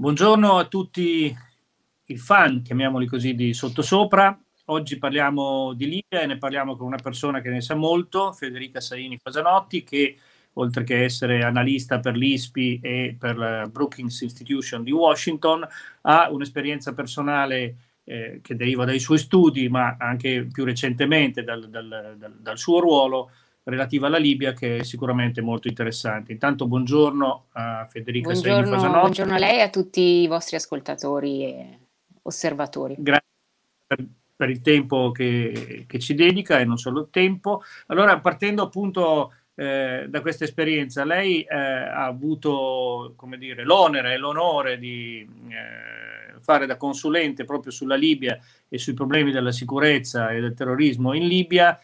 Buongiorno a tutti i fan, chiamiamoli così, di Sottosopra. Oggi parliamo di Libia e ne parliamo con una persona che ne sa molto, Federica Saini Fasanotti, che oltre che essere analista per l'ISPI e per la Brookings Institution di Washington, ha un'esperienza personale eh, che deriva dai suoi studi, ma anche più recentemente dal, dal, dal, dal suo ruolo relativa alla Libia che è sicuramente molto interessante. Intanto buongiorno a Federica buongiorno, buongiorno a lei e a tutti i vostri ascoltatori e osservatori. Grazie per, per il tempo che, che, ci dedica e non solo il tempo. Allora, partendo appunto eh, da questa esperienza, lei eh, ha avuto come dire, l'onere e l'onore di eh, fare da consulente proprio sulla Libia e sui problemi della sicurezza e del terrorismo in Libia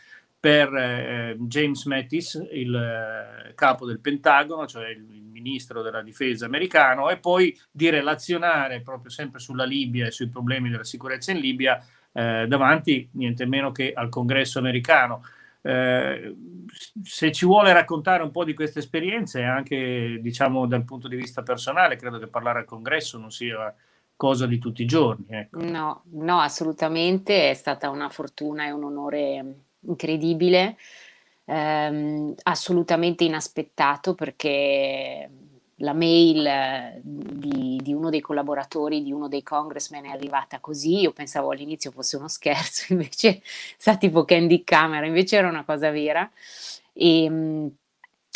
per eh, James Mattis, il eh, capo del Pentagono, cioè il, il, ministro della difesa americano, e poi di relazionare proprio sempre sulla Libia e sui problemi della sicurezza in Libia eh, davanti niente meno che al congresso americano. Eh, se ci vuole raccontare un po' di queste esperienze, anche diciamo dal punto di vista personale, credo che parlare al congresso non sia cosa di tutti i giorni. Ecco. No, no, assolutamente, è stata una fortuna e un onore incredibile, ehm, assolutamente inaspettato perché la mail di, di, uno dei collaboratori di uno dei congressmen è arrivata così, io pensavo all'inizio fosse uno scherzo, invece sa tipo candy camera, invece era una cosa vera. E, ehm,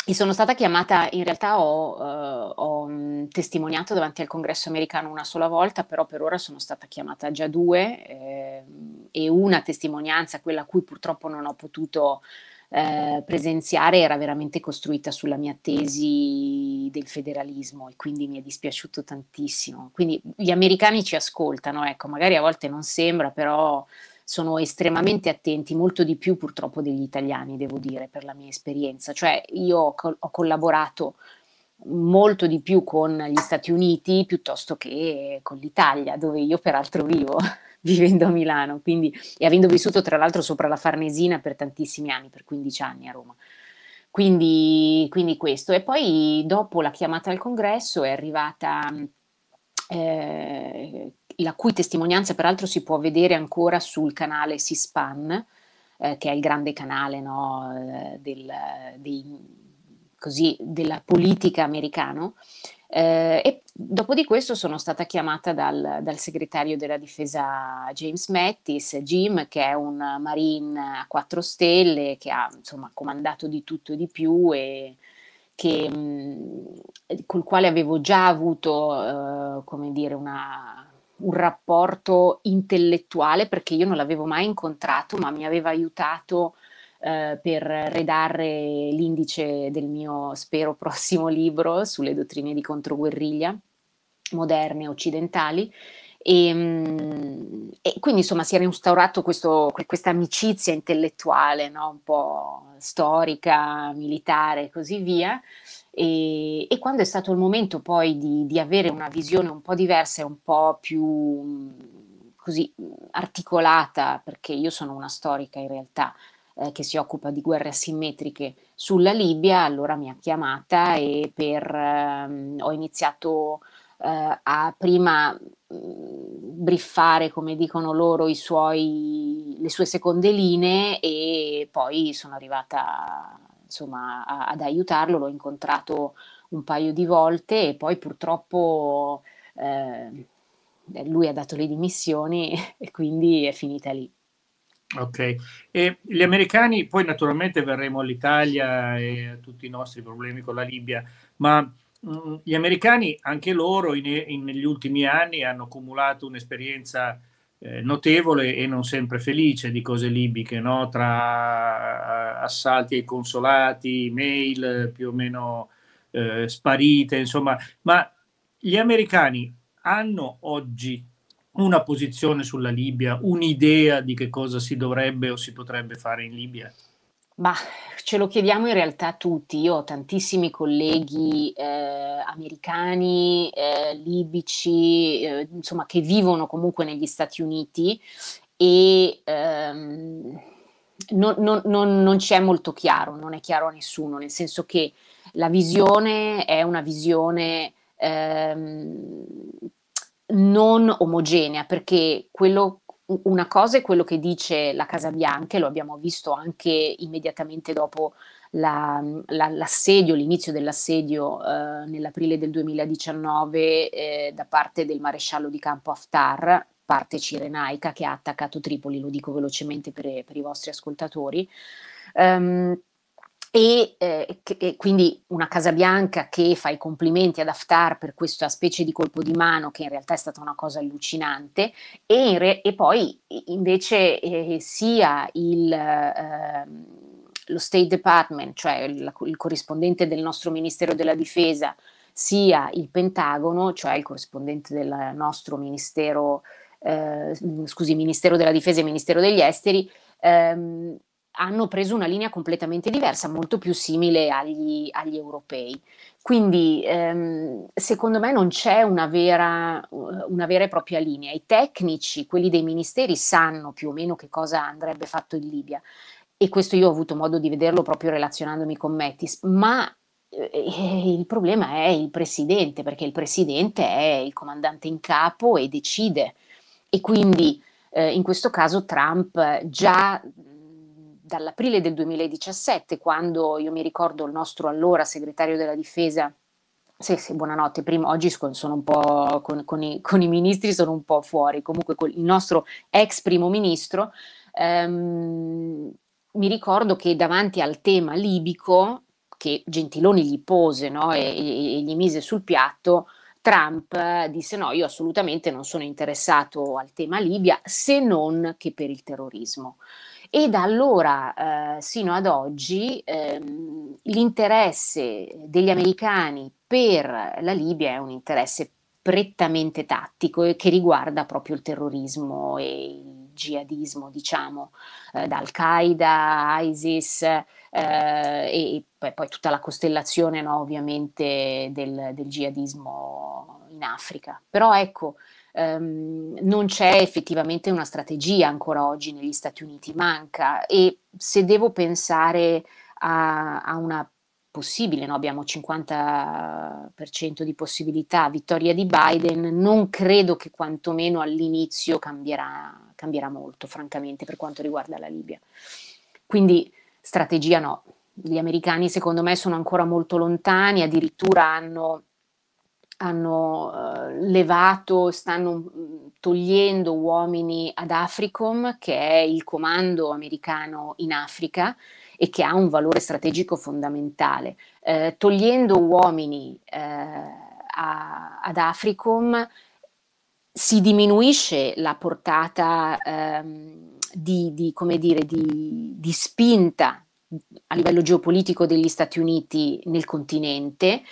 e sono stata chiamata, in realtà ho, uh, ho um, testimoniato davanti al congresso americano una sola volta, però per ora sono stata chiamata già due eh, e una testimonianza, quella a cui purtroppo non ho potuto eh, presenziare, era veramente costruita sulla mia tesi del federalismo e quindi mi è dispiaciuto tantissimo. Quindi gli americani ci ascoltano, ecco, magari a volte non sembra, però sono estremamente attenti, molto di più purtroppo degli italiani, devo dire, per la mia esperienza. Cioè io ho, co- ho collaborato molto di più con gli Stati Uniti piuttosto che con l'Italia, dove io peraltro vivo, vivendo a Milano, quindi, e avendo vissuto tra l'altro sopra la Farnesina per tantissimi anni, per 15 anni a Roma. Quindi, quindi questo. E poi dopo la chiamata al congresso è arrivata eh, la cui testimonianza peraltro si può vedere ancora sul canale C-SPAN, eh, che è il grande canale no, eh, del, dei, così, della politica americano. Eh, e dopo di questo sono stata chiamata dal, dal, segretario della difesa James Mattis, Jim, che è un marine a quattro stelle, che ha insomma comandato di tutto e di più e che, mh, col quale avevo già avuto, eh, come dire, una, un rapporto intellettuale perché io non l'avevo mai incontrato, ma mi aveva aiutato eh, per redare l'indice del mio, spero, prossimo libro sulle dottrine di controguerriglia moderne occidentali. E, mm, e, quindi insomma si era instaurato questo, questa amicizia intellettuale, no? un po' storica, militare e così via. E, e, quando è stato il momento poi di, di, avere una visione un po' diversa e un po' più così articolata, perché io sono una storica in realtà eh, che si occupa di guerre asimmetriche sulla Libia, allora mi ha chiamata e per, ehm, ho iniziato eh, a prima briffare, come dicono loro, suoi, le sue seconde linee e poi sono arrivata insomma, a, ad aiutarlo, l'ho incontrato un paio di volte e poi purtroppo eh, lui ha dato le dimissioni e quindi è finita lì. Ok, e gli americani, poi naturalmente verremo all'Italia e a tutti i nostri problemi con la Libia, ma mh, mm, gli americani, anche loro, in, in, negli ultimi anni hanno accumulato un'esperienza eh, notevole e non sempre felice di cose libiche, no? tra eh, assalti ai consolati, mail più o meno eh, sparite, insomma, ma gli americani hanno oggi una posizione sulla Libia, un'idea di che cosa si dovrebbe o si potrebbe fare in Libia? Ma ce lo chiediamo in realtà tutti. Io ho tantissimi colleghi eh, americani, eh, libici, eh, insomma, che vivono comunque negli Stati Uniti e ehm, non, non, non, non ci è molto chiaro, non è chiaro a nessuno, nel senso che la visione è una visione ehm, non omogenea, perché quello, una cosa è quello che dice la Casa Bianca, lo abbiamo visto anche immediatamente dopo la, la, l'assedio, l'inizio dell'assedio eh, nell'aprile del 2019 eh, da parte del maresciallo di campo Haftar, parte cirenaica che ha attaccato Tripoli, lo dico velocemente per, per i vostri ascoltatori. Um, e, eh, che, quindi una Casa Bianca che fa i complimenti ad Haftar per questa specie di colpo di mano che in realtà è stata una cosa allucinante e, re, e poi invece eh, sia il, eh, lo State Department, cioè il, il corrispondente del nostro Ministero della Difesa, sia il Pentagono, cioè il corrispondente del nostro Ministero, eh, scusi, Ministero della Difesa e Ministero degli Esteri, ehm, hanno preso una linea completamente diversa, molto più simile agli, agli europei. Quindi ehm, secondo me non c'è una vera, una vera, e propria linea. I tecnici, quelli dei ministeri, sanno più o meno che cosa andrebbe fatto in Libia e questo io ho avuto modo di vederlo proprio relazionandomi con Mettis, ma eh, il problema è il presidente, perché il presidente è il comandante in capo e decide. E quindi eh, in questo caso Trump già dall'aprile del 2017, quando io mi ricordo il nostro allora segretario della difesa, sì, sì, buonanotte, prima oggi sono un po' con, con, i, con i, ministri sono un po' fuori, comunque il nostro ex primo ministro, ehm, mi ricordo che davanti al tema libico, che Gentiloni gli pose no, e, e, gli mise sul piatto, Trump disse no, io assolutamente non sono interessato al tema Libia se non che per il terrorismo. E da allora eh, sino ad oggi ehm, l'interesse degli americani per la Libia è un interesse prettamente tattico e che riguarda proprio il terrorismo e il jihadismo, diciamo, eh, da Al-Qaeda, ISIS eh, e poi, poi, tutta la costellazione no, ovviamente del, del jihadismo in Africa. Però ecco, Um, non c'è effettivamente una strategia ancora oggi negli Stati Uniti, manca e se devo pensare a, a una possibile, no? abbiamo 50% di possibilità, vittoria di Biden, non credo che quantomeno all'inizio cambierà, cambierà molto, francamente, per quanto riguarda la Libia. Quindi strategia no. Gli americani secondo me sono ancora molto lontani, addirittura hanno hanno uh, levato, stanno mm, togliendo uomini ad Africom, che è il comando americano in Africa e che ha un valore strategico fondamentale. Eh, togliendo uomini eh, a, ad Africom si diminuisce la portata ehm, di, di, dire, di, di spinta a livello geopolitico degli Stati Uniti nel continente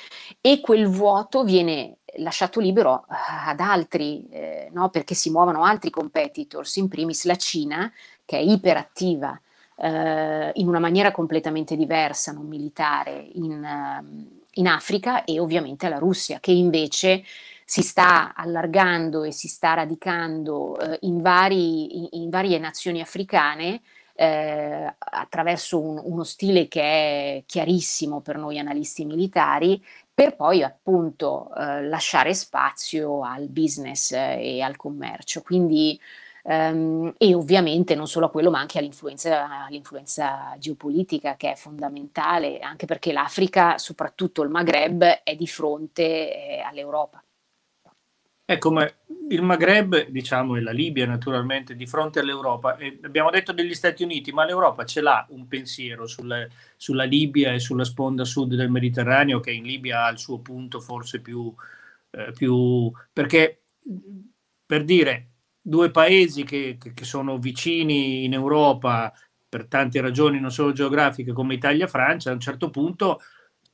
e quel vuoto viene lasciato libero eh, ad altri, eh, no? perché si muovono altri competitors, in primis la Cina, che è iperattiva eh, in una maniera completamente diversa, non militare, in, uh, in Africa, e ovviamente la Russia, che invece si sta allargando e si sta radicando eh, in, vari, in, in varie nazioni africane eh, attraverso un, uno stile che è chiarissimo per noi analisti militari, per poi appunto eh, lasciare spazio al business eh, e al commercio. Quindi, ehm, e ovviamente non solo a quello, ma anche all'influenza, all'influenza geopolitica che è fondamentale, anche perché l'Africa, soprattutto il Maghreb, è di fronte eh, all'Europa. Ecco, ma il Maghreb, diciamo, e la Libia naturalmente, di fronte all'Europa, e abbiamo detto degli Stati Uniti, ma l'Europa ce l'ha un pensiero sulle, sulla Libia e sulla sponda sud del Mediterraneo, che in Libia ha il suo punto forse più, eh, più perché per dire due paesi che, che, sono vicini in Europa per tante ragioni, non solo geografiche, come Italia e Francia, a un certo punto,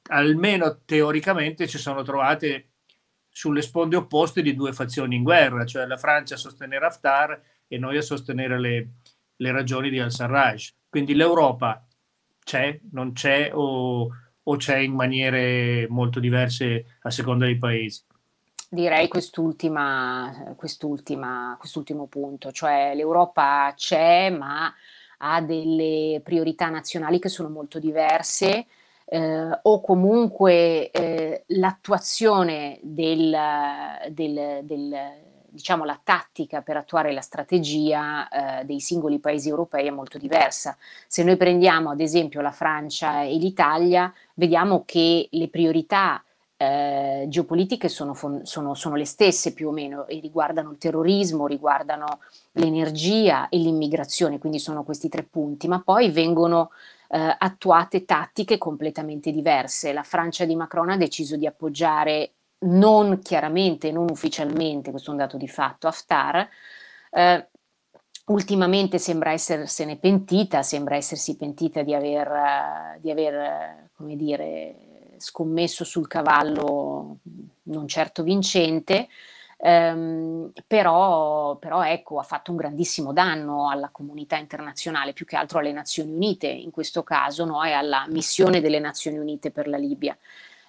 almeno teoricamente, ci sono trovate sulle sponde opposte di due fazioni in guerra, cioè la Francia a sostenere Haftar e noi a sostenere le, le ragioni di al-Sarraj. Quindi l'Europa c'è, non c'è o, o c'è in maniere molto diverse a seconda dei paesi? Direi quest'ultima, quest'ultima, quest'ultimo punto, cioè l'Europa c'è ma ha delle priorità nazionali che sono molto diverse eh, o comunque eh, l'attuazione del, del, del, diciamo la tattica per attuare la strategia eh, dei singoli paesi europei è molto diversa. Se noi prendiamo ad esempio la Francia e l'Italia, vediamo che le priorità eh, geopolitiche sono, sono, sono, le stesse più o meno e riguardano il terrorismo, riguardano l'energia e l'immigrazione, quindi sono questi tre punti, ma poi vengono eh, attuate tattiche completamente diverse. La Francia di Macron ha deciso di appoggiare non chiaramente, non ufficialmente, questo è un dato di fatto, Haftar. Eh, ultimamente sembra essersene pentita, sembra essersi pentita di aver, di aver come dire, scommesso sul cavallo non certo vincente, ehm, però, però, ecco, ha fatto un grandissimo danno alla comunità internazionale, più che altro alle Nazioni Unite, in questo caso, no, e alla missione delle Nazioni Unite per la Libia.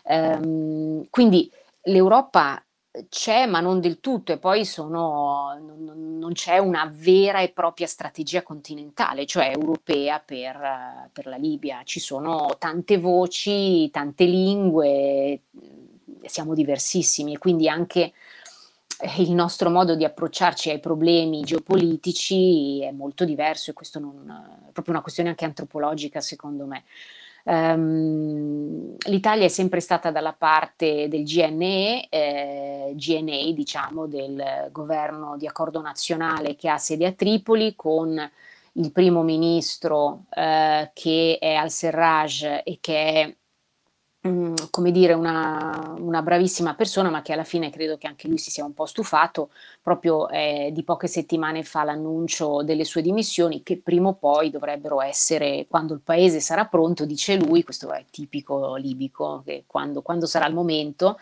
Ehm, quindi l'Europa c'è, ma non del tutto, e poi sono, non, non, c'è una vera e propria strategia continentale, cioè europea per, per, la Libia. Ci sono tante voci, tante lingue, siamo diversissimi e quindi anche il nostro modo di approcciarci ai problemi geopolitici è molto diverso e questo non, è proprio una questione anche antropologica, secondo me. Um, L'Italia è sempre stata dalla parte del GNE, eh, GNA diciamo, del governo di accordo nazionale che ha sede a Tripoli con il primo ministro eh, che è al-Serraj e che è Mm, come dire, una, una, bravissima persona, ma che alla fine credo che anche lui si sia un po' stufato, proprio eh, di poche settimane fa l'annuncio delle sue dimissioni, che prima o poi dovrebbero essere, quando il paese sarà pronto, dice lui, questo è tipico libico, che quando, quando sarà il momento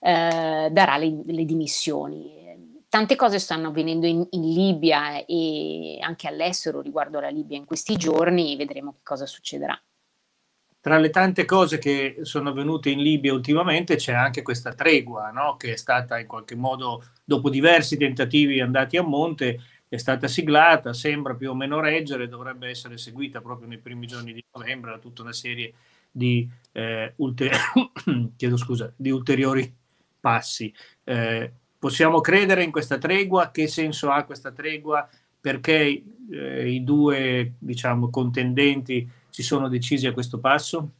eh, darà le, le, dimissioni. Tante cose stanno avvenendo in, in Libia e anche all'estero riguardo alla Libia in questi giorni, vedremo che cosa succederà. Tra le tante cose che sono avvenute in Libia ultimamente c'è anche questa tregua, no? che è stata in qualche modo, dopo diversi tentativi andati a monte, è stata siglata, sembra più o meno reggere, dovrebbe essere seguita proprio nei primi giorni di novembre da tutta una serie di, eh, ulter- scusa, di ulteriori passi. Eh, possiamo credere in questa tregua? Che senso ha questa tregua? Perché eh, i due diciamo, contendenti si sono decisi a questo passo?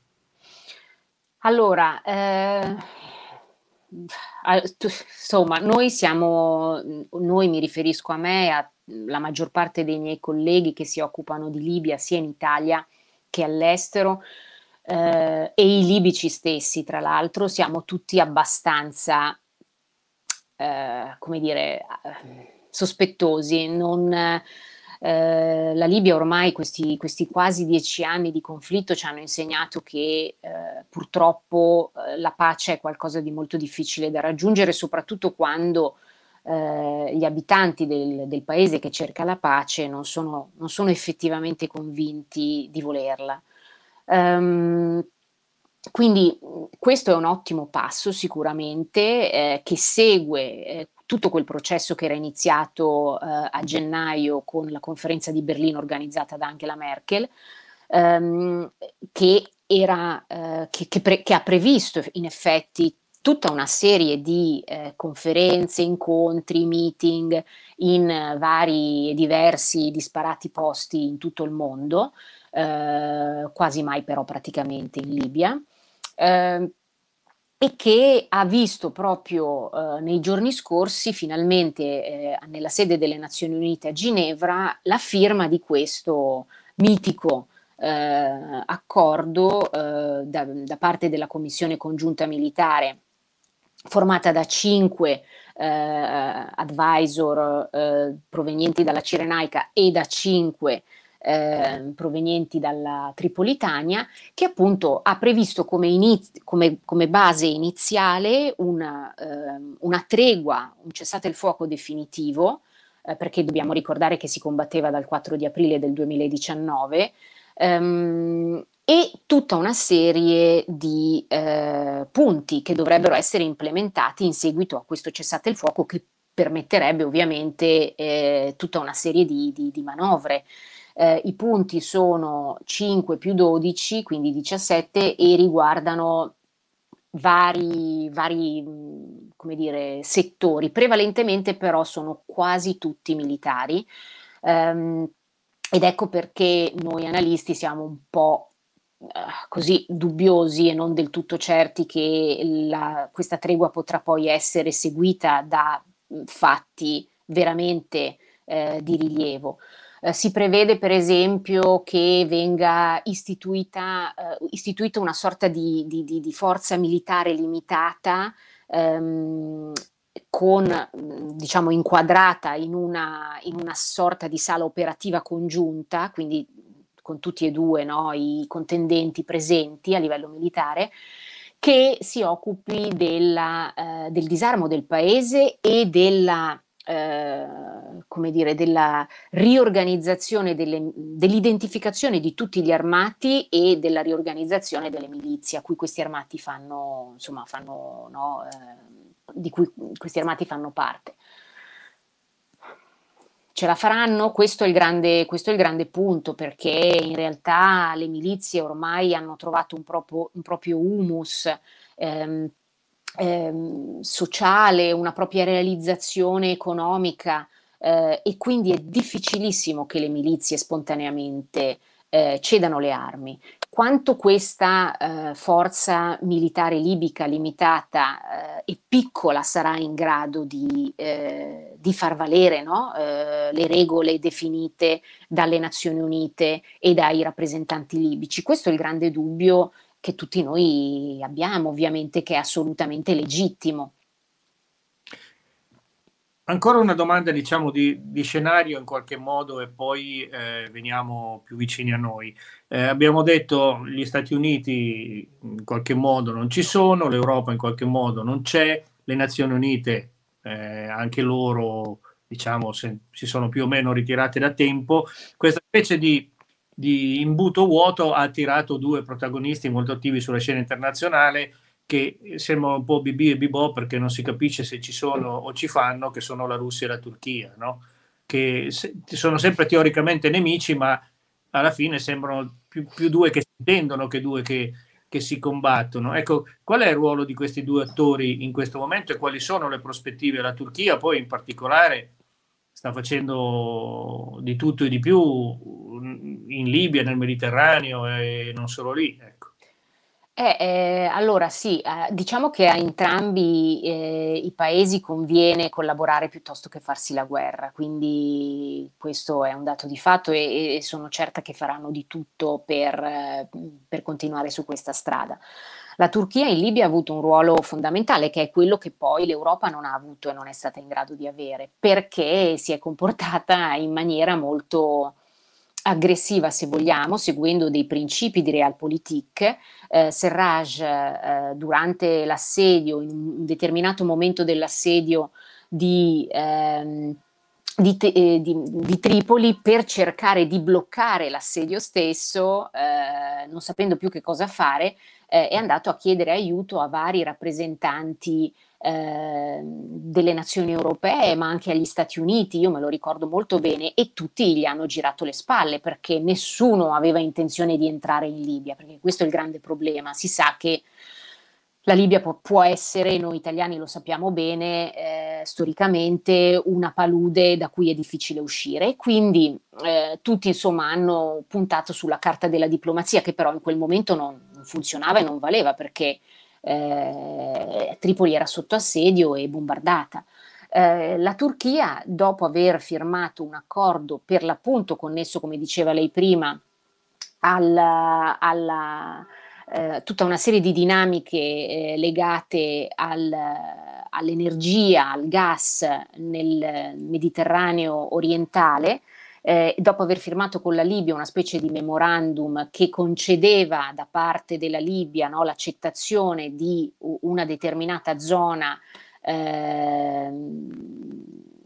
Allora, eh, insomma, noi siamo, noi mi riferisco a me, alla maggior parte dei miei colleghi che si occupano di Libia sia in Italia che all'estero eh, e i libici stessi, tra l'altro, siamo tutti abbastanza, eh, come dire, sospettosi, non eh, la Libia ormai questi, questi, quasi dieci anni di conflitto ci hanno insegnato che eh, purtroppo eh, la pace è qualcosa di molto difficile da raggiungere, soprattutto quando eh, gli abitanti del, del, paese che cerca la pace non sono, non sono effettivamente convinti di volerla. Um, quindi questo è un ottimo passo sicuramente eh, che segue eh, tutto quel processo che era iniziato eh, a gennaio con la conferenza di Berlino organizzata da Angela Merkel, ehm, che, era, eh, che, che, pre- che, ha previsto in effetti tutta una serie di eh, conferenze, incontri, meeting in vari e diversi disparati posti in tutto il mondo, eh, quasi mai però praticamente in Libia. E che ha visto proprio eh, nei giorni scorsi, finalmente eh, nella sede delle Nazioni Unite a Ginevra, la firma di questo mitico eh, accordo eh, da, da, parte della Commissione congiunta militare formata da cinque eh, advisor eh, provenienti dalla Cirenaica e da cinque eh, provenienti dalla Tripolitania, che appunto ha previsto come, iniz- come, come base iniziale una, eh, una, tregua, un cessate il fuoco definitivo, eh, perché dobbiamo ricordare che si combatteva dal 4 di aprile del 2019, ehm, e tutta una serie di eh, punti che dovrebbero essere implementati in seguito a questo cessate il fuoco che permetterebbe ovviamente eh, tutta una serie di, di, di manovre Eh, I punti sono 5 più 12, quindi 17, e riguardano vari, vari come dire, settori, prevalentemente però sono quasi tutti militari. Um, ed ecco perché noi analisti siamo un po' uh, così dubbiosi e non del tutto certi che la, questa tregua potrà poi essere seguita da fatti veramente eh, di rilievo. Eh, si prevede per esempio che venga istituita, eh, istituita una sorta di, di, di, forza militare limitata ehm, con, diciamo, inquadrata in una, in una, sorta di sala operativa congiunta, quindi con tutti e due no, i contendenti presenti a livello militare, che si occupi della, eh, del disarmo del paese e della eh, come dire, della riorganizzazione, delle, dell'identificazione di tutti gli armati e della riorganizzazione delle milizie a cui questi armati fanno, insomma, fanno, no, eh, di cui questi armati fanno parte. Ce la faranno? Questo è il grande, questo è il grande punto, perché in realtà le milizie ormai hanno trovato un proprio, un proprio humus. Ehm, ehm, sociale, una propria realizzazione economica eh, e quindi è difficilissimo che le milizie spontaneamente eh, cedano le armi. Quanto questa eh, forza militare libica limitata eh, e piccola sarà in grado di, eh, di far valere no? Eh, le regole definite dalle Nazioni Unite e dai rappresentanti libici? Questo è il grande dubbio che tutti noi abbiamo, ovviamente, che è assolutamente legittimo. Ancora una domanda, diciamo, di, di scenario in qualche modo e poi eh, veniamo più vicini a noi. Eh, abbiamo detto gli Stati Uniti in qualche modo non ci sono, l'Europa in qualche modo non c'è, le Nazioni Unite eh, anche loro, diciamo, se, si sono più o meno ritirate da tempo. Questa specie di di imbuto vuoto ha attirato due protagonisti molto attivi sulla scena internazionale che sembrano un po' BB e Bibò perché non si capisce se ci sono o ci fanno, che sono la Russia e la Turchia, no? che se, sono sempre teoricamente nemici, ma alla fine sembrano più, più due che si intendono che due che, che, si combattono. Ecco, qual è il ruolo di questi due attori in questo momento e quali sono le prospettive? La Turchia poi in particolare sta facendo di tutto e di più in Libia, nel Mediterraneo e non solo lì. Ecco. Eh, eh, allora sì, eh, diciamo che a entrambi eh, i paesi conviene collaborare piuttosto che farsi la guerra, quindi questo è un dato di fatto e, e sono certa che faranno di tutto per, eh, per continuare su questa strada. La Turchia in Libia ha avuto un ruolo fondamentale, che è quello che poi l'Europa non ha avuto e non è stata in grado di avere, perché si è comportata in maniera molto aggressiva, se vogliamo, seguendo dei principi di realpolitik. Eh, Serraj, eh, durante l'assedio, in un determinato momento dell'assedio di... Ehm, di, eh, di, di, Tripoli per cercare di bloccare l'assedio stesso, eh, non sapendo più che cosa fare, eh, è andato a chiedere aiuto a vari rappresentanti eh, delle nazioni europee, ma anche agli Stati Uniti, io me lo ricordo molto bene, e tutti gli hanno girato le spalle perché nessuno aveva intenzione di entrare in Libia, perché questo è il grande problema. Si sa che la Libia può, può essere, noi italiani lo sappiamo bene, eh, storicamente una palude da cui è difficile uscire. Quindi eh, tutti insomma hanno puntato sulla carta della diplomazia che però in quel momento non, funzionava e non valeva perché eh, Tripoli era sotto assedio e bombardata. Eh, la Turchia, dopo aver firmato un accordo per l'appunto connesso, come diceva lei prima, alla, alla eh, tutta una serie di dinamiche eh, legate al, all'energia, al gas nel Mediterraneo orientale, eh, dopo aver firmato con la Libia una specie di memorandum che concedeva da parte della Libia no, l'accettazione di una determinata zona ehm,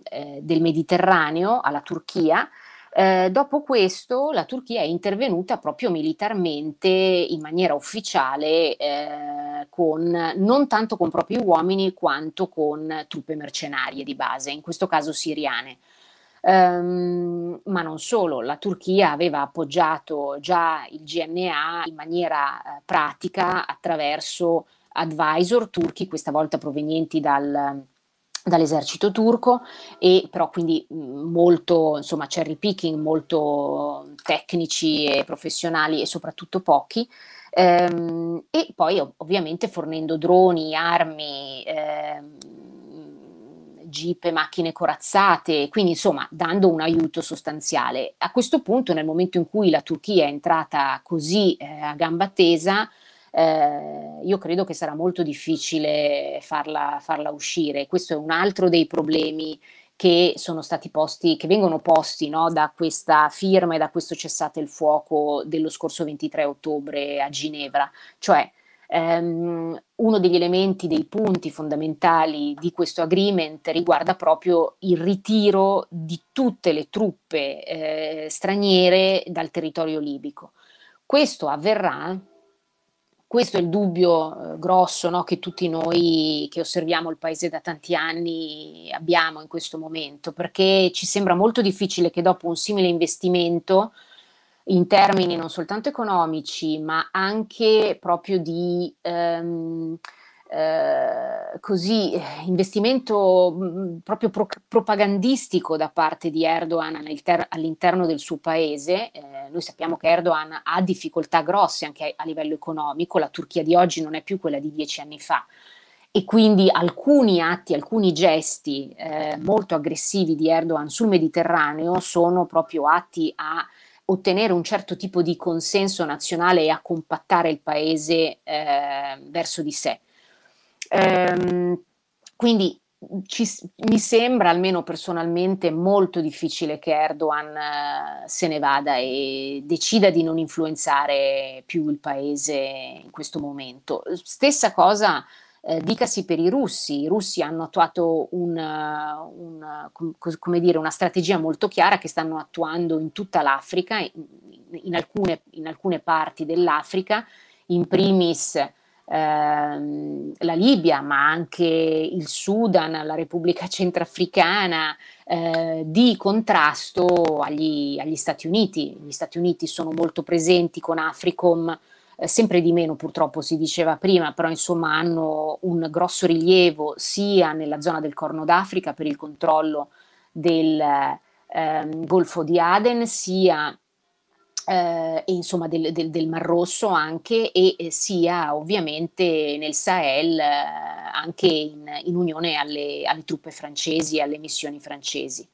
eh, del Mediterraneo alla Turchia, eh, dopo questo la Turchia è intervenuta proprio militarmente in maniera ufficiale, eh, con, non tanto con propri uomini quanto con truppe mercenarie di base, in questo caso siriane. Um, ma non solo, la Turchia aveva appoggiato già il GNA in maniera uh, pratica attraverso advisor turchi, questa volta provenienti dal, dall'esercito turco e però quindi molto insomma cherry picking molto tecnici e professionali e soprattutto pochi ehm, e poi ov- ovviamente fornendo droni, armi ehm, jeep macchine corazzate, quindi insomma dando un aiuto sostanziale. A questo punto, nel momento in cui la Turchia è entrata così eh, a gamba tesa, eh, io credo che sarà molto difficile farla, farla uscire. Questo è un altro dei problemi che sono stati posti, che vengono posti no, da questa firma e da questo cessate il fuoco dello scorso 23 ottobre a Ginevra, cioè ehm, uno degli elementi, dei punti fondamentali di questo agreement riguarda proprio il ritiro di tutte le truppe eh, straniere dal territorio libico. Questo avverrà questo è il dubbio eh, grosso no, che tutti noi che osserviamo il paese da tanti anni abbiamo in questo momento, perché ci sembra molto difficile che dopo un simile investimento, in termini non soltanto economici, ma anche proprio di ehm, eh, così investimento mm, proprio pro- propagandistico da parte di Erdogan ter- all'interno del suo paese. Eh, noi sappiamo che Erdogan ha difficoltà grosse anche a-, a livello economico, la Turchia di oggi non è più quella di dieci anni fa e quindi alcuni atti, alcuni gesti eh, molto aggressivi di Erdogan sul Mediterraneo sono proprio atti a ottenere un certo tipo di consenso nazionale e a compattare il paese eh, verso di sé. Ehm, quindi ci, mi sembra, almeno personalmente, molto difficile che Erdogan eh, se ne vada e decida di non influenzare più il paese in questo momento. Stessa cosa eh, dicasi per i russi. I russi hanno attuato un, un, come dire, una strategia molto chiara che stanno attuando in tutta l'Africa, in, in, alcune, in alcune parti dell'Africa, in primis ehm, la Libia, ma anche il Sudan, la Repubblica Centrafricana, eh, di contrasto agli, agli, Stati Uniti. Gli Stati Uniti sono molto presenti con Africom, eh, sempre di meno purtroppo si diceva prima, però insomma hanno un grosso rilievo sia nella zona del Corno d'Africa per il controllo del eh, Golfo di Aden, sia eh, e insomma del, del, del, Mar Rosso anche e sia ovviamente nel Sahel eh, anche in, in unione alle, alle, truppe francesi e alle missioni francesi.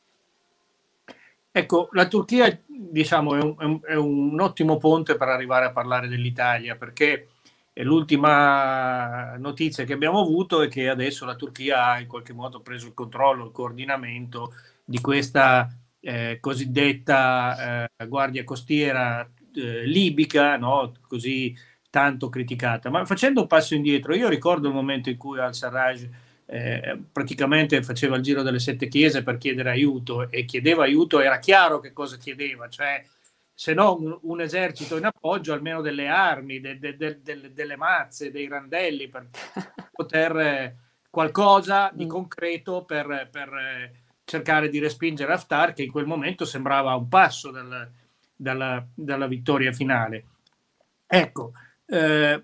Ecco, la Turchia diciamo è un, è, un, è un, ottimo ponte per arrivare a parlare dell'Italia perché l'ultima notizia che abbiamo avuto è che adesso la Turchia ha in qualche modo preso il controllo, il coordinamento di questa eh, cosiddetta eh, guardia costiera eh, libica, no? così tanto criticata. Ma facendo un passo indietro, io ricordo il momento in cui al-Sarraj eh, praticamente faceva il giro delle sette chiese per chiedere aiuto e chiedeva aiuto, era chiaro che cosa chiedeva, cioè se no un, un esercito in appoggio, almeno delle armi, de, de, de, delle mazze, dei randelli per poter qualcosa di mm. concreto per, per cercare di respingere Haftar che in quel momento sembrava un passo dal, dalla, dalla, vittoria finale. Ecco, eh,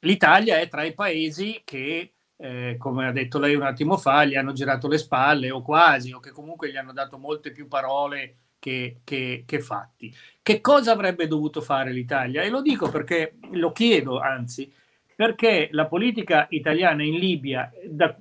l'Italia è tra i paesi che, eh, come ha detto lei un attimo fa, gli hanno girato le spalle o quasi, o che comunque gli hanno dato molte più parole che, che, che fatti. Che cosa avrebbe dovuto fare l'Italia? E lo dico perché lo chiedo, anzi, perché la politica italiana in Libia, da,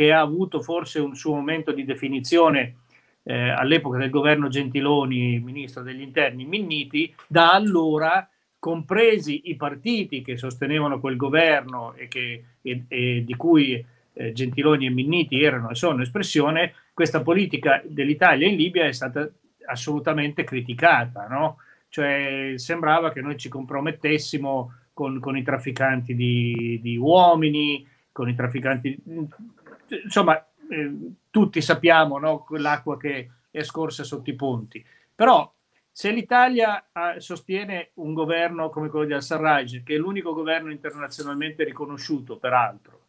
che ha avuto forse un suo momento di definizione eh, all'epoca del governo Gentiloni, ministro degli interni Minniti, da allora, compresi i partiti che sostenevano quel governo e, che, e, e di cui eh, Gentiloni e Minniti erano e sono espressione, questa politica dell'Italia in Libia è stata assolutamente criticata, no? Cioè sembrava che noi ci compromettessimo con, con i trafficanti di, di uomini, con i trafficanti insomma, eh, tutti sappiamo no, l'acqua che è scorsa sotto i ponti. Però se l'Italia ha, sostiene un governo come quello di Al-Sarraj, che è l'unico governo internazionalmente riconosciuto, peraltro,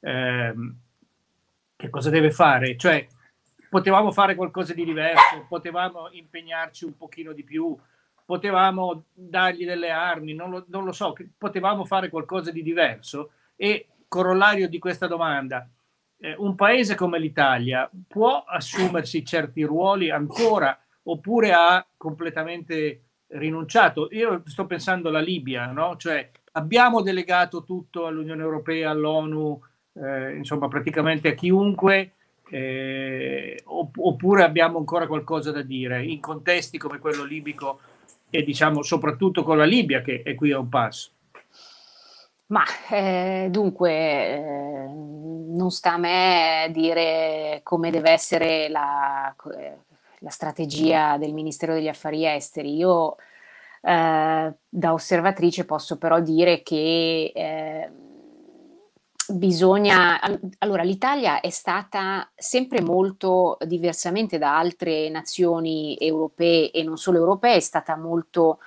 ehm, che cosa deve fare? Cioè, potevamo fare qualcosa di diverso, potevamo impegnarci un pochino di più, potevamo dargli delle armi, non lo, non lo so, potevamo fare qualcosa di diverso e corollario di questa domanda, eh, un paese come l'Italia può assumersi certi ruoli ancora oppure ha completamente rinunciato? Io sto pensando alla Libia, no? Cioè abbiamo delegato tutto all'Unione Europea, all'ONU, eh, insomma praticamente a chiunque, eh, oppure abbiamo ancora qualcosa da dire in contesti come quello libico e diciamo soprattutto con la Libia che è qui a un passo. Ma eh, dunque, eh, non sta a me dire come deve essere la, la strategia del Ministero degli Affari Esteri. Io eh, da osservatrice posso però dire che eh, bisogna... Allora, l'Italia è stata sempre molto, diversamente da altre nazioni europee e non solo europee, è stata molto...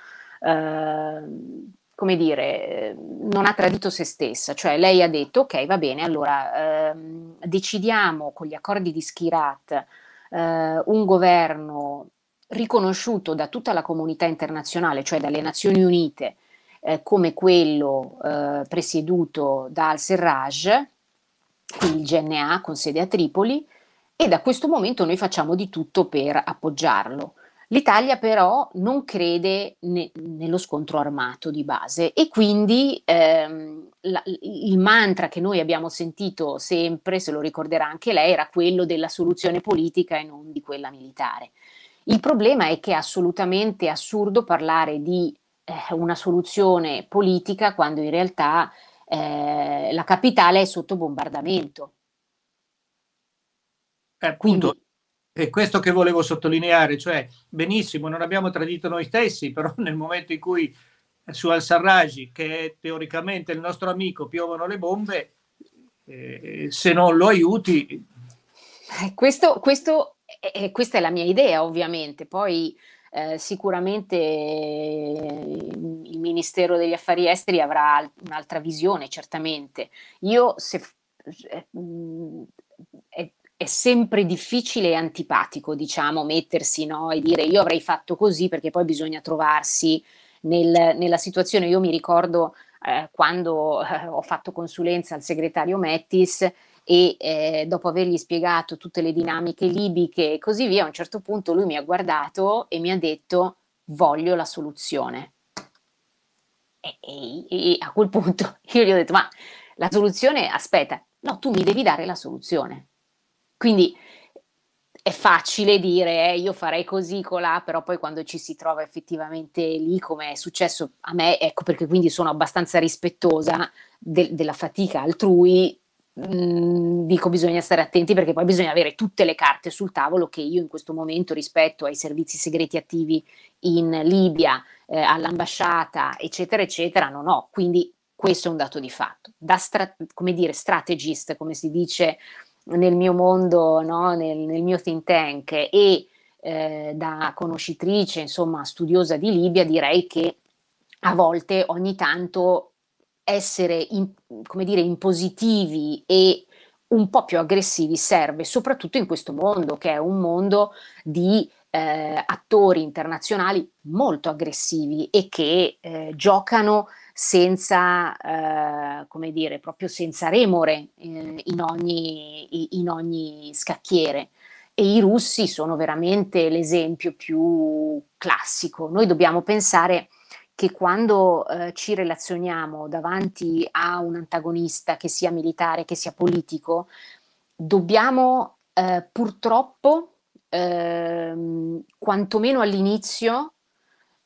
Come dire, non ha tradito se stessa, cioè lei ha detto ok, va bene, allora ehm, decidiamo con gli accordi di Schirat eh, un governo riconosciuto da tutta la comunità internazionale, cioè dalle Nazioni Unite, eh, come quello eh, presieduto da al-Serraj, il GNA con sede a Tripoli, e da questo momento noi facciamo di tutto per appoggiarlo. L'Italia però non crede ne, nello scontro armato di base e quindi ehm, la, il mantra che noi abbiamo sentito sempre, se lo ricorderà anche lei, era quello della soluzione politica e non di quella militare. Il problema è che è assolutamente assurdo parlare di eh, una soluzione politica quando in realtà eh, la capitale è sotto bombardamento. Eh, appunto, Quindi, è questo che volevo sottolineare, cioè benissimo, non abbiamo tradito noi stessi, però nel momento in cui su al-Sarraj, che è teoricamente il nostro amico, piovono le bombe, eh, se non lo aiuti... Eh, questo, questo, eh, questa è la mia idea, ovviamente. Poi eh, sicuramente il Ministero degli Affari Esteri avrà un'altra visione, certamente. Io, se, eh, è, sempre difficile e antipatico, diciamo, mettersi no, e dire io avrei fatto così perché poi bisogna trovarsi nel, nella situazione. Io mi ricordo eh, quando eh, ho fatto consulenza al segretario Mettis e eh, dopo avergli spiegato tutte le dinamiche libiche e così via, a un certo punto lui mi ha guardato e mi ha detto voglio la soluzione. E, e, e a quel punto io gli ho detto ma la soluzione, aspetta, no, tu mi devi dare la soluzione. Quindi è facile dire eh, io farei così colà, però poi quando ci si trova effettivamente lì, come è successo a me, ecco perché quindi sono abbastanza rispettosa de- della fatica altrui, mh, mm, dico bisogna stare attenti perché poi bisogna avere tutte le carte sul tavolo che io in questo momento rispetto ai servizi segreti attivi in Libia, eh, all'ambasciata, eccetera, eccetera, non ho. Quindi questo è un dato di fatto. Da stra- come dire, strategist, come si dice nel mio mondo, no? nel, nel, mio think tank e eh, da conoscitrice, insomma, studiosa di Libia, direi che a volte, ogni tanto, essere in, come dire, impositivi e un po' più aggressivi serve, soprattutto in questo mondo, che è un mondo di eh, attori internazionali molto aggressivi e che eh, giocano senza, eh, come dire, proprio senza remore eh, in, ogni, in ogni scacchiere. E i russi sono veramente l'esempio più classico. Noi dobbiamo pensare che quando eh, ci relazioniamo davanti a un antagonista, che sia militare, che sia politico, dobbiamo eh, purtroppo, ehm, quantomeno all'inizio,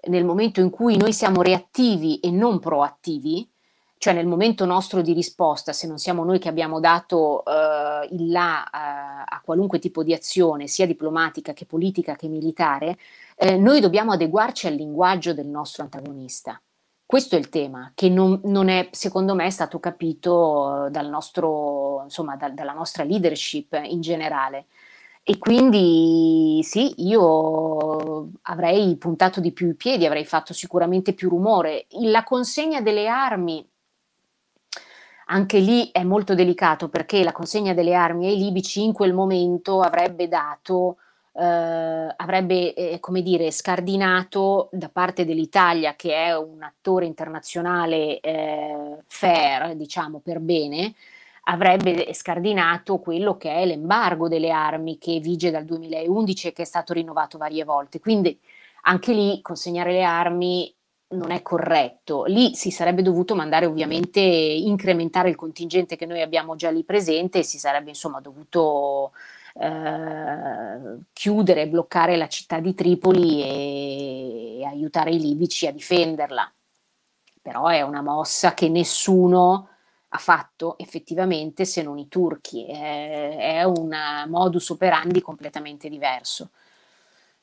nel momento in cui noi siamo reattivi e non proattivi, cioè nel momento nostro di risposta, se non siamo noi che abbiamo dato uh, il là uh, a qualunque tipo di azione, sia diplomatica che politica che militare, eh, noi dobbiamo adeguarci al linguaggio del nostro antagonista. Questo è il tema, che non, non è, secondo me, stato capito dal nostro, insomma, da, dalla nostra leadership in generale. E quindi sì, io avrei puntato di più i piedi, avrei fatto sicuramente più rumore. La consegna delle armi anche lì è molto delicato perché la consegna delle armi ai libici in quel momento avrebbe dato, eh, avrebbe eh, come dire, scardinato da parte dell'Italia, che è un attore internazionale eh, fair, diciamo per bene, avrebbe scardinato quello che è l'embargo delle armi che vige dal 2011 e che è stato rinnovato varie volte. Quindi anche lì consegnare le armi non è corretto. Lì si sarebbe dovuto mandare ovviamente incrementare il contingente che noi abbiamo già lì presente e si sarebbe insomma dovuto eh, chiudere, bloccare la città di Tripoli e, e aiutare i libici a difenderla. Però è una mossa che nessuno ha fatto effettivamente se non i turchi, è, è un modus operandi completamente diverso.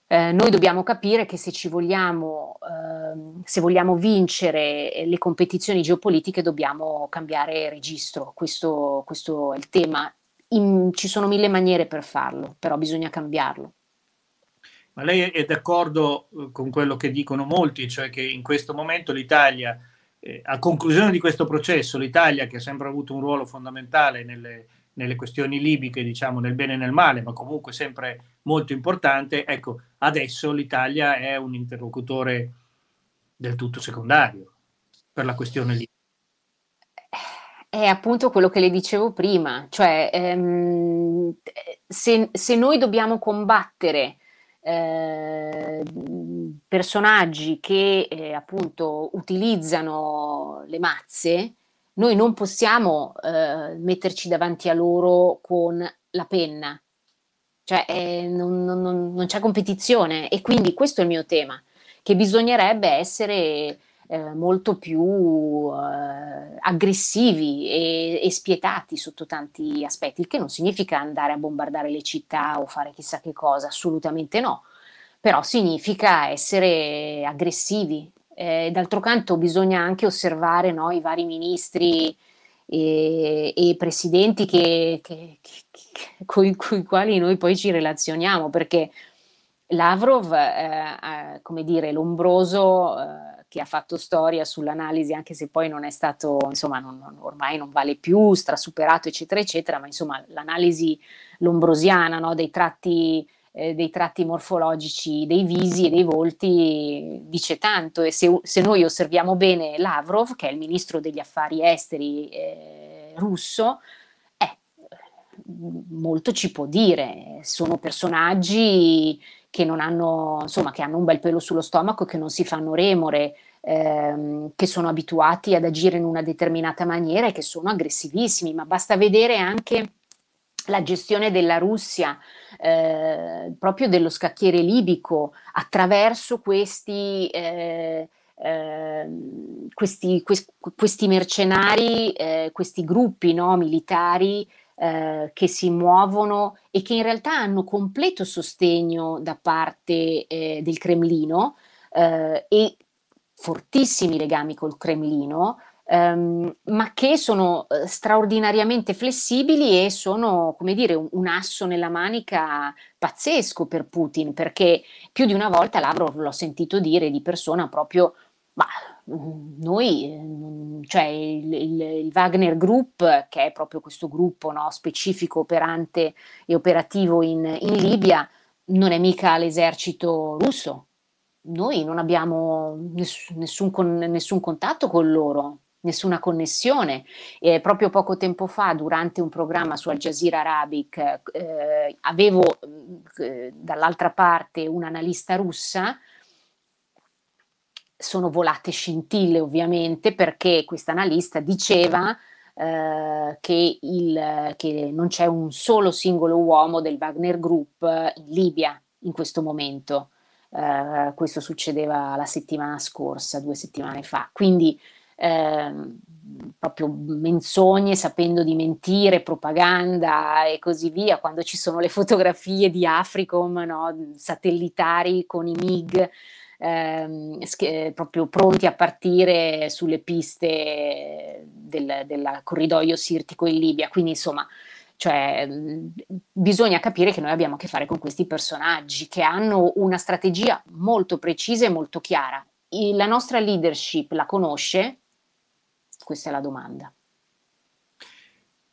Eh, noi dobbiamo capire che se vogliamo, eh, se vogliamo vincere le competizioni geopolitiche dobbiamo cambiare registro, questo, questo è il tema. In, ci sono mille maniere per farlo, però bisogna cambiarlo. Ma lei è d'accordo eh, con quello che dicono molti, cioè che in questo momento l'Italia, eh, a conclusione di questo processo, l'Italia che ha sempre avuto un ruolo fondamentale nelle, nelle questioni libiche, diciamo nel bene e nel male, ma comunque sempre molto importante, ecco, adesso l'Italia è un interlocutore del tutto secondario per la questione libica. È appunto quello che le dicevo prima, cioè ehm, se, se, noi dobbiamo combattere eh, personaggi che eh, appunto utilizzano le mazze, noi non possiamo eh, metterci davanti a loro con la penna, cioè eh, non, non, non, c'è competizione. E quindi questo è il mio tema, che bisognerebbe essere eh, molto più eh, aggressivi e, e, spietati sotto tanti aspetti, il che non significa andare a bombardare le città o fare chissà che cosa, assolutamente no, però significa essere aggressivi. Eh, d'altro canto bisogna anche osservare no, i vari ministri e, e presidenti che, che, che, con i quali noi poi ci relazioniamo, perché Lavrov, eh, come dire, l'ombroso eh, che ha fatto storia sull'analisi, anche se poi non è stato, insomma, non, non, ormai non vale più, strasuperato, eccetera, eccetera, ma insomma l'analisi lombrosiana no, dei tratti eh, dei tratti morfologici dei visi e dei volti dice tanto e se, se, noi osserviamo bene Lavrov, che è il ministro degli affari esteri eh, russo, eh, molto ci può dire. Sono personaggi che non hanno, insomma, che hanno un bel pelo sullo stomaco, che non si fanno remore, ehm, che sono abituati ad agire in una determinata maniera e che sono aggressivissimi, ma basta vedere anche la gestione della Russia, eh, proprio dello scacchiere libico, attraverso questi, eh, eh, questi, questi, questi mercenari, eh, questi gruppi no, militari eh, che si muovono e che in realtà hanno completo sostegno da parte eh, del Cremlino e fortissimi legami col Cremlino, ehm, ma che sono eh, straordinariamente flessibili e sono, come dire, un, un, asso nella manica pazzesco per Putin, perché più di una volta Lavrov l'ho sentito dire di persona proprio, ma mm, noi, mm, cioè il, il, il, Wagner Group, che è proprio questo gruppo no, specifico, operante e operativo in, in Libia, non è mica l'esercito russo. Noi non abbiamo nessun, nessun, nessun contatto con loro, nessuna connessione. E proprio poco tempo fa, durante un programma su Al Jazeera Arabic, eh, avevo eh, dall'altra parte un'analista russa. Sono volate scintille ovviamente perché questa analista diceva eh, che, il, che non c'è un solo singolo uomo del Wagner Group in Libia in questo momento. Questo succedeva la settimana scorsa, due settimane fa. Quindi eh, proprio menzogne, sapendo di mentire, propaganda e così via, quando ci sono le fotografie di Africom no, satellitari con i MIG. Ehm, sch- proprio pronti a partire sulle piste del, del corridoio sirtico in Libia. Quindi, insomma, cioè, bisogna capire che noi abbiamo a che fare con questi personaggi che hanno una strategia molto precisa e molto chiara. la nostra leadership la conosce, questa è la domanda.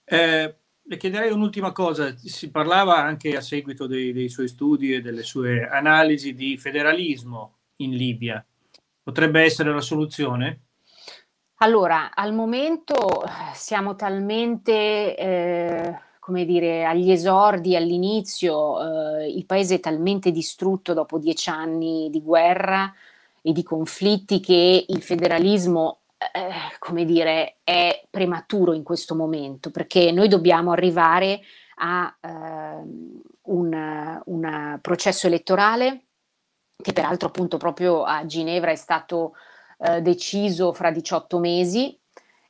Eh, le chiederei un'ultima cosa, si parlava anche a seguito dei, dei suoi studi e delle sue analisi di federalismo in Libia. Potrebbe essere la soluzione? Allora, al momento siamo talmente, eh, come dire, agli esordi, all'inizio, eh, il paese è talmente distrutto dopo dieci anni di guerra e di conflitti che il federalismo, eh, come dire, è prematuro in questo momento, perché noi dobbiamo arrivare a un, un processo elettorale che peraltro appunto proprio a Ginevra è stato eh, deciso fra 18 mesi.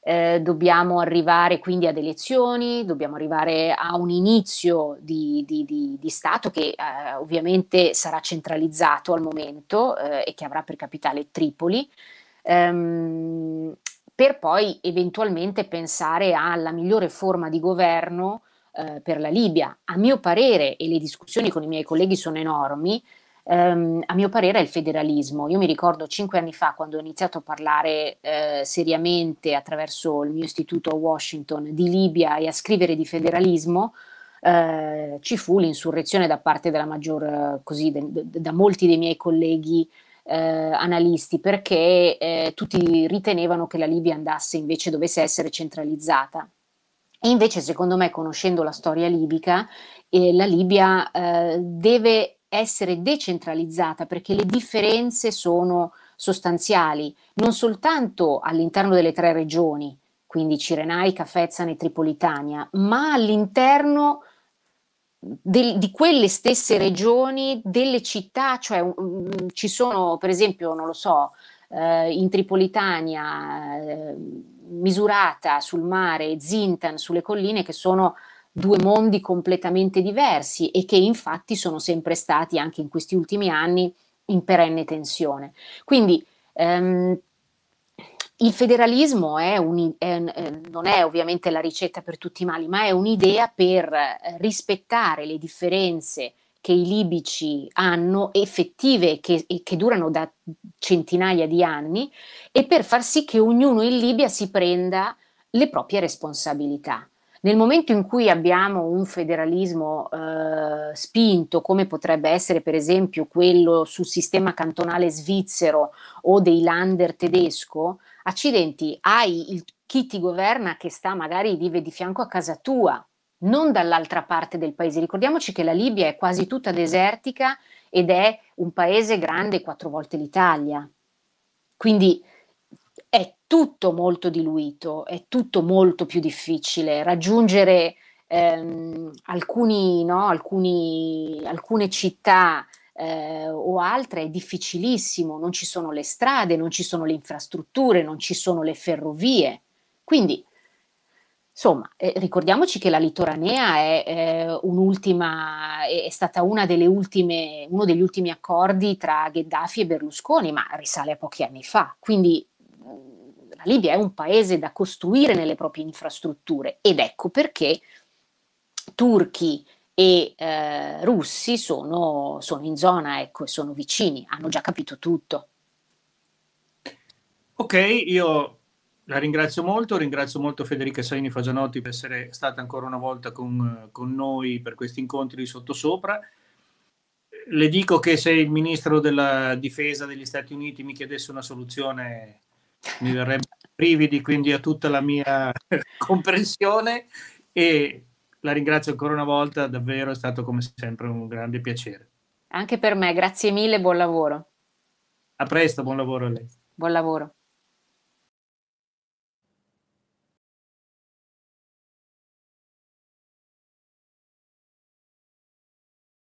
Eh, dobbiamo arrivare quindi ad elezioni, dobbiamo arrivare a un inizio di, di, di, di Stato che eh, ovviamente sarà centralizzato al momento eh, e che avrà per capitale Tripoli, ehm, per poi eventualmente pensare alla migliore forma di governo eh, per la Libia. A mio parere, e le discussioni con i miei colleghi sono enormi, ehm, a mio parere è il federalismo. Io mi ricordo cinque anni fa quando ho iniziato a parlare eh, seriamente attraverso il mio istituto a Washington di Libia e a scrivere di federalismo, eh, ci fu l'insurrezione da parte della maggior, così, de, de, da molti dei miei colleghi eh, analisti perché eh, tutti ritenevano che la Libia andasse invece dovesse essere centralizzata. E invece, secondo me, conoscendo la storia libica, eh, la Libia eh, deve essere decentralizzata perché le differenze sono sostanziali, non soltanto all'interno delle tre regioni, quindi Cirenaica, Fezzan e Tripolitania, ma all'interno del, di quelle stesse regioni, delle città, cioè um, ci sono per esempio, non lo so, eh, in Tripolitania, eh, Misurata sul mare e Zintan sulle colline che sono due mondi completamente diversi e che infatti sono sempre stati anche in questi ultimi anni in perenne tensione. Quindi ehm, il federalismo è un, è, non è ovviamente la ricetta per tutti i mali, ma è un'idea per rispettare le differenze che i libici hanno, effettive che, che durano da centinaia di anni, e per far sì che ognuno in Libia si prenda le proprie responsabilità. Nel momento in cui abbiamo un federalismo eh, spinto, come potrebbe essere per esempio quello sul sistema cantonale svizzero o dei lander tedesco, accidenti, hai il, chi ti governa che sta magari vive di fianco a casa tua, non dall'altra parte del paese. Ricordiamoci che la Libia è quasi tutta desertica ed è un paese grande quattro volte l'Italia. Quindi è tutto molto diluito, è tutto molto più difficile. Raggiungere ehm, alcuni, no, alcuni, alcune città eh, o altre è difficilissimo, non ci sono le strade, non ci sono le infrastrutture, non ci sono le ferrovie. Quindi, insomma, eh, ricordiamoci che la litoranea è, eh, è, è stata ultime, uno degli ultimi accordi tra Gheddafi e Berlusconi, ma risale a pochi anni fa. Quindi la Libia è un paese da costruire nelle proprie infrastrutture ed ecco perché turchi e eh, russi sono, sono, in zona ecco, sono vicini, hanno già capito tutto. Ok, io la ringrazio molto, ringrazio molto Federica Saini Fagianotti per essere stata ancora una volta con, con noi per questi incontri di sottosopra. Le dico che se il ministro della difesa degli Stati Uniti mi chiedesse una soluzione mi verrebbe brividi, quindi a tutta la mia comprensione e la ringrazio ancora una volta, davvero è stato come sempre un grande piacere. Anche per me, grazie mille, buon lavoro. A presto, buon lavoro a lei. Buon lavoro.